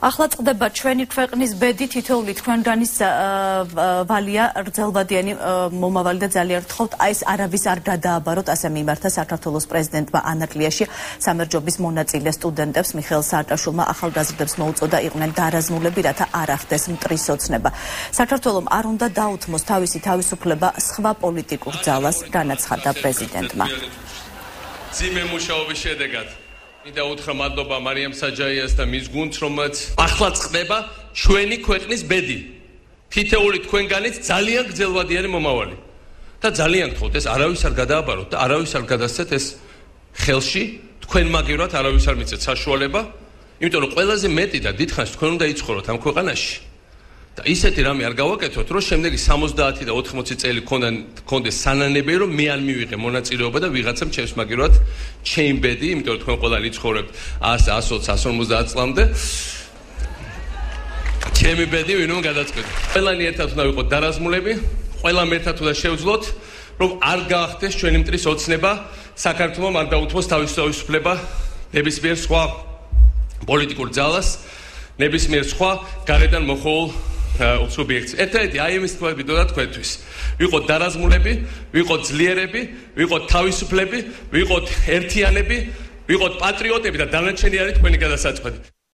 ახლა წდება ჩვენი ქვეყნის ბედი თითოეული თქვენგანის ვალია რძელვადიანი მომავალი და ძალიან რთხოვთ. აი ეს არავის არ გადააბაროთ ასე მიმართა საქართველოს პრეზიდენტმა ანაკლიაში სამერძობის მონაწილე სტუდენტებს მიხეილ სააკაშვილმა ახალგაზრდებს მოუწოდა იყვნენ დარაზმულები რათა არ ახდეს მტრისოცნება საქართველოს არ უნდა დაუთმოს თავისი თავისუფლება სხვა პოლიტიკურ ძალას განაცხადა პრეზიდენტმა. ძიმე მუშაობის შედეგად მინდა უთხრა მადლობა მარიამ საჯაიას და მის გუნდს რომელიც ახლა წდება ჩვენი ქვეყნის ბედი. თითეული თქვენგანიც ძალიან გძელვადიანი მომავალი. და ძალიან გთხოვთ ეს არავის არ გადააბაროთ და არავის არ გადასცეთ ეს ხელში. თქვენ მაგივრად არავის არ მიწეთ საშუალება. იმიტომ რომ ყველაზე მეტი და დიდხანს თქვენ უნდა იცხოვროთ ამ ქვეყანაში და ისეთი რამე არ გავაკეთოთ, რომ შემდეგი 70 და 80 წელი ქონდა ქონდეს სანანები, რომ მე არ მივიღე მონაწილეობა და ვიღაცამ ჩემს მაგერად ჩეიმბედი, იმიტომ რომ თქვენ ყველა ლიცხორებთ 100, 120, 150 წლამდე. ჩემი ბედი ვინ უნდა გადაწყვეტო. ყველანი ერთად უნდა ვიყოთ დარაზმულები, ყველამ ერთად უნდა შევძლოთ, რომ არ გაახდეს ჩვენი მტრის ოცნება, საქართველოს არ დაუთმოს თავისუფლება ნებისმიერ სხვა პოლიტიკურ ძალას, ნებისმიერ სხვა გარედან მოხოლ სუბიექტს. ერთ-ერთი აი ამის თვალები დოდა თქვენთვის. ვიყოთ დარაზმულები, ვიყოთ ძლიერები, ვიყოთ თავისუფლები, ვიყოთ ერთიანები, ვიყოთ პატრიოტები და დანარჩენი არის თქვენი გადასაწყვეტი.